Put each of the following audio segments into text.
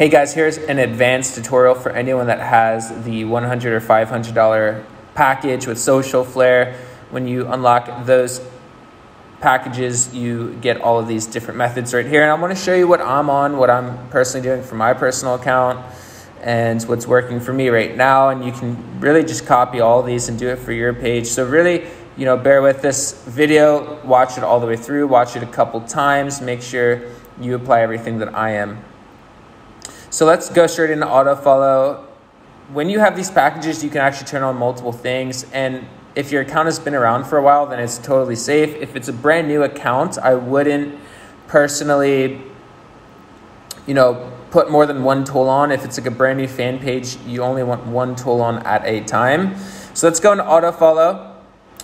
Hey guys, here's an advanced tutorial for anyone that has the 100 or $500 package with Socialflare. When you unlock those packages, you get all of these different methods right here. And I'm gonna show you what I'm on, what I'm personally doing for my personal account and what's working for me right now. And you can really just copy all these and do it for your page. So really, you know, bear with this video, watch it all the way through, watch it a couple times, make sure you apply everything that I am. So let's go straight into auto follow. When you have these packages, you can actually turn on multiple things. And if your account has been around for a while, then it's totally safe. If it's a brand new account, I wouldn't personally, you know, put more than one tool on. If it's like a brand new fan page, you only want one tool on at a time. So let's go into auto follow.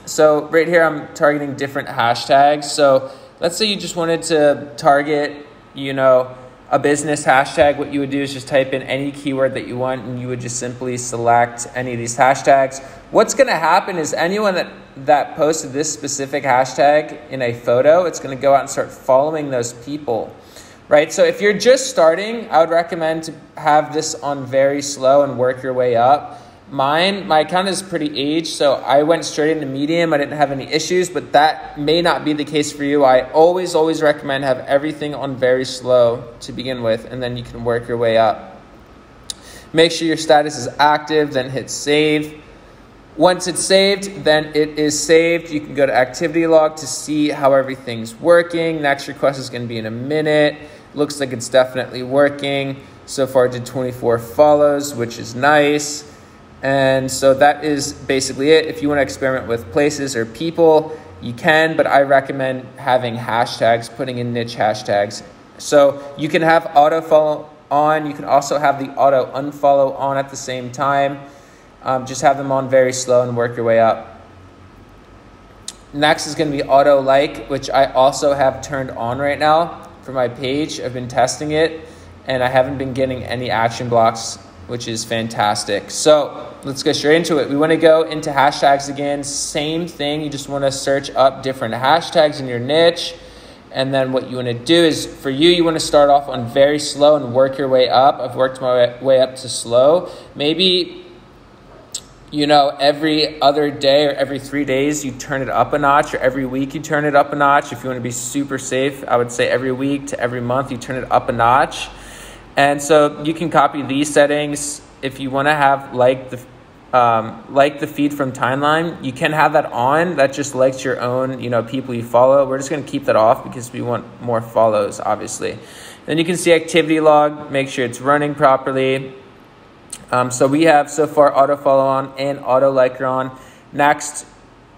So right here, I'm targeting different hashtags. So let's say you just wanted to target, you know, a business hashtag, what you would do is just type in any keyword that you want and you would just simply select any of these hashtags. What's going to happen is anyone that, that posted this specific hashtag in a photo, it's going to go out and start following those people, right? So if you're just starting, I would recommend to have this on very slow and work your way up. Mine, my account is pretty aged, so I went straight into medium. I didn't have any issues, but that may not be the case for you. I always, always recommend have everything on very slow to begin with, and then you can work your way up. Make sure your status is active, then hit save. Once it's saved, then it is saved. You can go to activity log to see how everything's working. Next request is going to be in a minute. Looks like it's definitely working. So far, did 24 follows, which is nice. And so that is basically it. If you want to experiment with places or people, you can, but I recommend having hashtags, putting in niche hashtags. So you can have auto follow on. You can also have the auto unfollow on at the same time. Um, just have them on very slow and work your way up. Next is going to be auto like, which I also have turned on right now for my page. I've been testing it and I haven't been getting any action blocks which is fantastic. So let's go straight into it. We want to go into hashtags again. Same thing. You just want to search up different hashtags in your niche. And then what you want to do is for you, you want to start off on very slow and work your way up. I've worked my way up to slow. Maybe, you know, every other day or every three days, you turn it up a notch, or every week, you turn it up a notch. If you want to be super safe, I would say every week to every month, you turn it up a notch. And so you can copy these settings if you want to have like the um, like the feed from timeline. You can have that on. That just likes your own, you know, people you follow. We're just going to keep that off because we want more follows, obviously. Then you can see activity log. Make sure it's running properly. Um, so we have so far auto follow on and auto liker on. Next,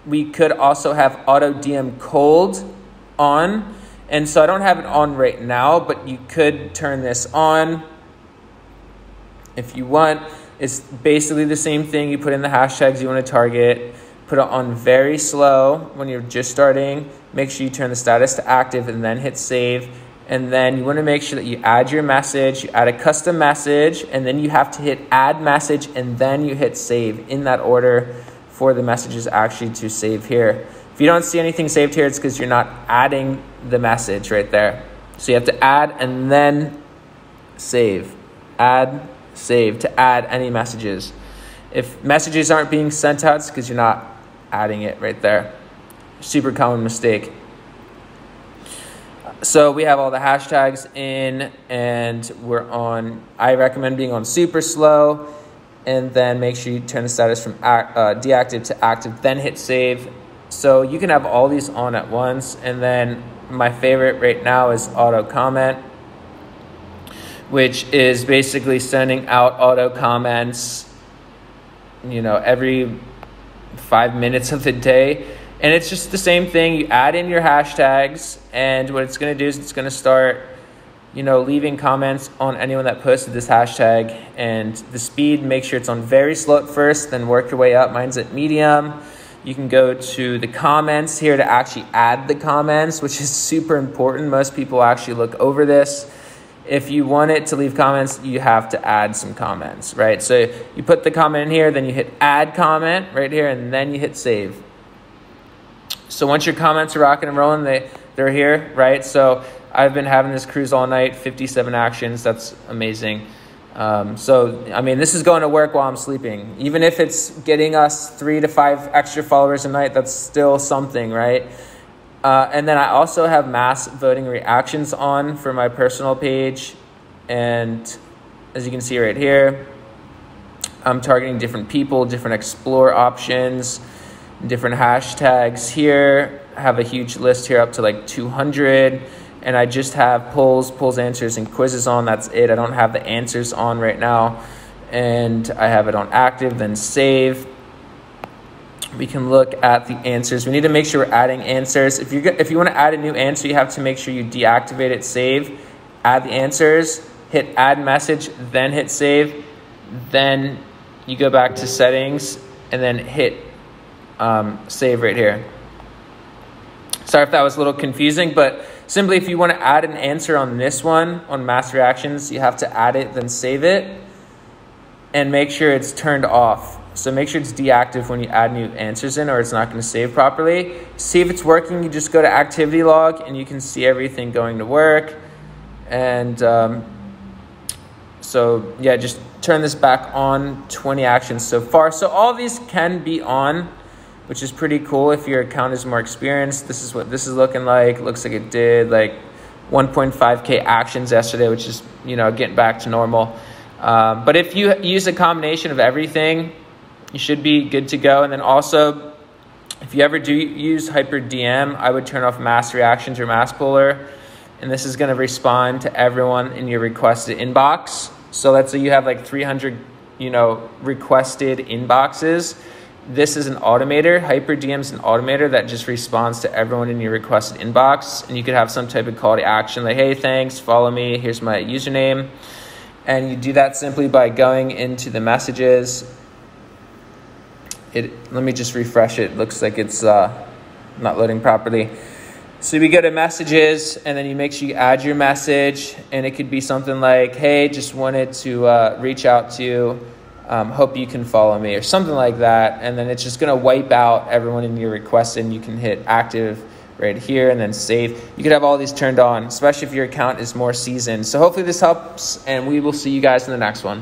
we could also have auto DM cold on. And so I don't have it on right now, but you could turn this on if you want. It's basically the same thing. You put in the hashtags you want to target, put it on very slow when you're just starting. Make sure you turn the status to active and then hit save. And then you want to make sure that you add your message, you add a custom message, and then you have to hit add message and then you hit save in that order for the messages actually to save here. If you don't see anything saved here, it's because you're not adding the message right there. So you have to add and then save. Add, save to add any messages. If messages aren't being sent out, it's because you're not adding it right there. Super common mistake. So we have all the hashtags in, and we're on. I recommend being on super slow, and then make sure you turn the status from act, uh, deactive to active, then hit save, so you can have all these on at once. And then my favorite right now is auto comment, which is basically sending out auto comments, you know, every five minutes of the day. And it's just the same thing. You add in your hashtags, and what it's going to do is it's going to start, you know, leaving comments on anyone that posted this hashtag. And the speed, make sure it's on very slow at first, then work your way up. Mine's at medium. You can go to the comments here to actually add the comments, which is super important. Most people actually look over this. If you want it to leave comments, you have to add some comments, right? So you put the comment in here, then you hit add comment right here, and then you hit save. So once your comments are rocking and rolling, they, they're here, right? So I've been having this cruise all night, 57 actions. That's amazing. Um, so, I mean, this is going to work while I'm sleeping. Even if it's getting us three to five extra followers a night, that's still something, right? Uh, and then I also have mass voting reactions on for my personal page. And as you can see right here, I'm targeting different people, different explore options, different hashtags here. I have a huge list here up to like 200 and I just have polls, polls, answers, and quizzes on. That's it. I don't have the answers on right now. And I have it on active, then save. We can look at the answers. We need to make sure we're adding answers. If you if you want to add a new answer, you have to make sure you deactivate it, save, add the answers, hit add message, then hit save. Then you go back to settings and then hit um, save right here. Sorry if that was a little confusing, but Simply, if you want to add an answer on this one, on mass reactions, you have to add it, then save it, and make sure it's turned off. So make sure it's deactive when you add new answers in or it's not going to save properly. See if it's working, you just go to activity log and you can see everything going to work. And um, so yeah, just turn this back on, 20 actions so far. So all these can be on which is pretty cool if your account is more experienced. This is what this is looking like. Looks like it did like 1.5k actions yesterday, which is you know getting back to normal. Um, but if you use a combination of everything, you should be good to go. And then also, if you ever do use Hyper DM, I would turn off mass reactions or mass poller, and this is going to respond to everyone in your requested inbox. So let's say you have like 300, you know, requested inboxes this is an automator. HyperDM is an automator that just responds to everyone in your requested inbox. And you could have some type of call to action like, hey, thanks, follow me, here's my username. And you do that simply by going into the messages. It, let me just refresh it. Looks like it's uh, not loading properly. So we go to messages, and then you make sure you add your message, and it could be something like, "Hey, just wanted to uh, reach out to you. Um, hope you can follow me or something like that. And then it's just going to wipe out everyone in your request and you can hit active right here and then save. You could have all these turned on especially if your account is more seasoned. So hopefully this helps and we will see you guys in the next one